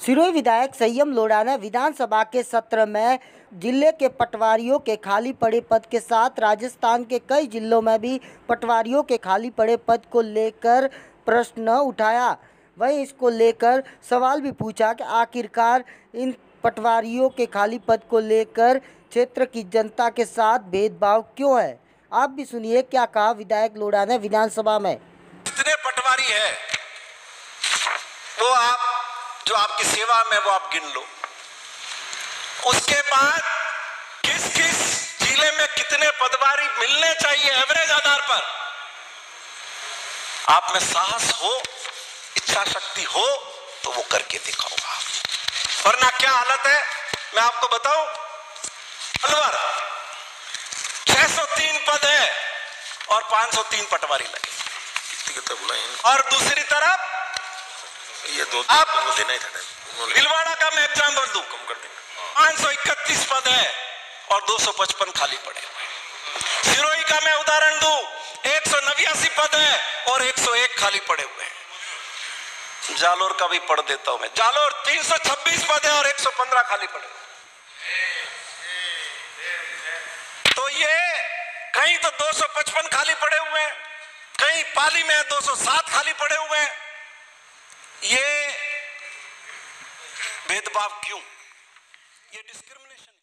सिरोही विधायक संयम लोढ़ा ने विधानसभा के सत्र में ज़िले के पटवारियों के खाली पड़े पद के साथ राजस्थान के कई जिलों में भी पटवारियों के खाली पड़े पद को लेकर प्रश्न उठाया। वहीं इसको लेकर सवाल भी पूछा कि आखिरकार इन पटवारियों के खाली पद को लेकर क्षेत्र की जनता के साथ भेदभाव क्यों है? आप भी सुनिए क्या कहा विधायक लोढ़ा ने विधानसभा में। जितने पटवारी है वो आप जो आपकी सेवा में वो आप गिन लो। उसके बाद किस किस ज़िले में कितने पदवारी मिलने चाहिए एवरेज आधार पर? आप में साहस हो इच्छा शक्ति हो तो वो करके दिखाओ आप वरना क्या हालत है? मैं आपको बताऊँ। अलवर 603 पद है और 503 पटवारी लगे। और दूसरी तरफ़ ये दो आप- देना ही था भिलवाड़ा का मैं एग्ज़ाम्पल दूँ। कम कर देंगे। पाँच सौ इकतीस पद है और दो सौ पचपन खाली पड़े सिरोही का मैं उदाहरण दू। एक सौ नवियासी पद है और एक सौ एक खाली पड़े हुए हैं। जालोर का भी पढ़ देता हूँ मैं। जालोर तीन सौ छब्बीस पद है और एक सौ पंद्रह खाली पड़े हुए तो ये कहीं तो दो सौ पचपन खाली पड़े हुए हैं कहीं पाली में दो सौ सात खाली पड़े हुए हैं। ये भेदभाव क्यों? ये डिस्क्रिमिनेशन